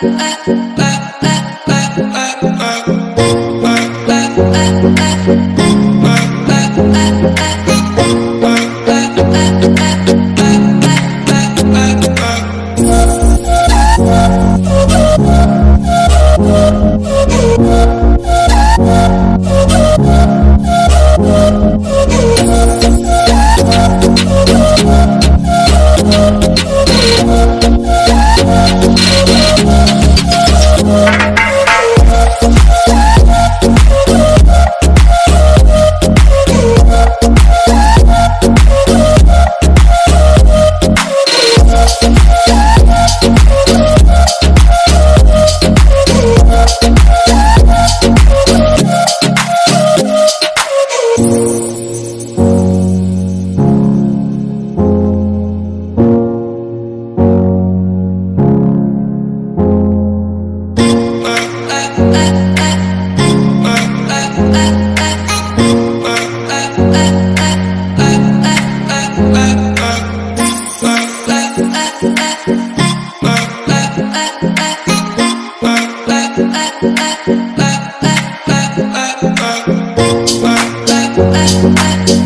I, I, Bye.